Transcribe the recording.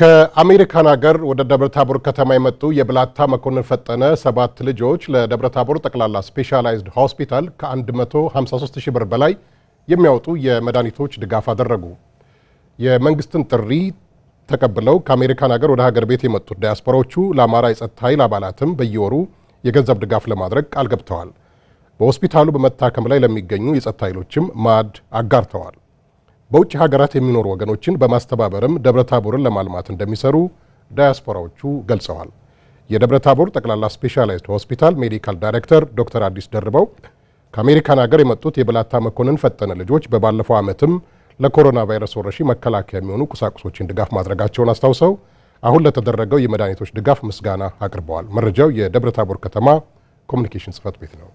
ከአሜሪካን ሀገር ወደ ደብረታቦር ከተማ የመጡ የብላታ መኮንን ፈጠነ ሰባት ልጆች ለደብረታቦር ጠቅላላ ስፔሻላይዝድ ሆስፒታል ከ153 ሺህ ብር በላይ የሚያወጡ የመድኃኒቶች ድጋፍ አደረጉ። የመንግስትን ጥሪ ተቀብለው ከአሜሪካን ሀገር ወደ ሀገር ቤት የመጡት ዲያስፖራዎቹ ለአማራ የጸጥታ ኃይል አባላትም በየወሩ የገንዘብ ድጋፍ ለማድረግ ቃል ገብተዋል። በሆስፒታሉ በመታከም ላይ ለሚገኙ የጸጥታ ኃይሎችም ማዕድ አጋርተዋል። በውጭ ሀገራት የሚኖሩ ወገኖችን በማስተባበርም ደብረታቦርን ለማልማት እንደሚሰሩ ዳያስፖራዎቹ ገልጸዋል። የደብረታቦር ጠቅላላ ስፔሻላይዝድ ሆስፒታል ሜዲካል ዳይሬክተር ዶክተር አዲስ ደርበው ከአሜሪካን ሀገር የመጡት የብላታ መኮንን ፈጠነ ልጆች በባለፈው ዓመትም ለኮሮና ቫይረስ ወረርሽኝ መከላከያ የሚሆኑ ቁሳቁሶችን ድጋፍ ማድረጋቸውን አስታውሰው አሁን ለተደረገው የመድኃኒቶች ድጋፍ ምስጋና አቅርበዋል። መረጃው የደብረታቦር ከተማ ኮሚኒኬሽን ጽሕፈት ቤት ነው።